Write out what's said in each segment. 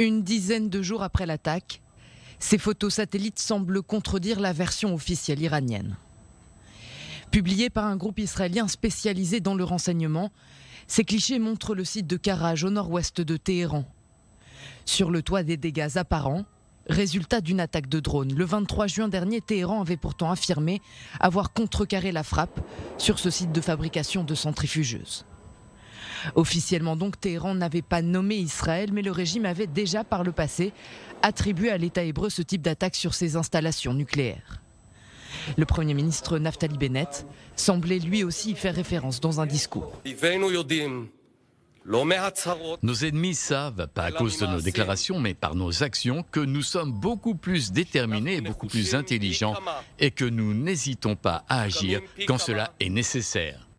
Une dizaine de jours après l'attaque, ces photos satellites semblent contredire la version officielle iranienne. Publiées par un groupe israélien spécialisé dans le renseignement, ces clichés montrent le site de Karaj au nord-ouest de Téhéran. Sur le toit des dégâts apparents, résultat d'une attaque de drone. Le 23 juin dernier, Téhéran avait pourtant affirmé avoir contrecarré la frappe sur ce site de fabrication de centrifugeuses. Officiellement donc, Téhéran n'avait pas nommé Israël, mais le régime avait déjà par le passé attribué à l'État hébreu ce type d'attaque sur ses installations nucléaires. Le Premier ministre Naftali Bennett semblait lui aussi y faire référence dans un discours. Nos ennemis savent, pas à cause de nos déclarations, mais par nos actions, que nous sommes beaucoup plus déterminés et beaucoup plus intelligents et que nous n'hésitons pas à agir quand cela est nécessaire.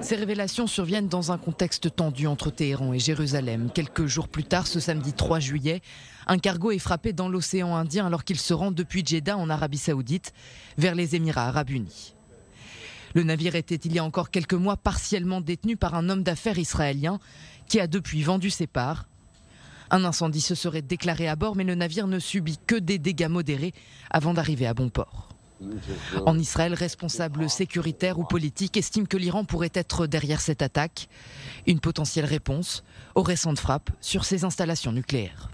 Ces révélations surviennent dans un contexte tendu entre Téhéran et Jérusalem. Quelques jours plus tard, ce samedi 3 juillet, un cargo est frappé dans l'océan Indien alors qu'il se rend depuis Jeddah en Arabie Saoudite vers les Émirats arabes unis. Le navire était il y a encore quelques mois partiellement détenu par un homme d'affaires israélien qui a depuis vendu ses parts. Un incendie se serait déclaré à bord mais le navire ne subit que des dégâts modérés avant d'arriver à bon port. En Israël, responsables sécuritaires ou politiques estiment que l'Iran pourrait être derrière cette attaque, une potentielle réponse aux récentes frappes sur ses installations nucléaires.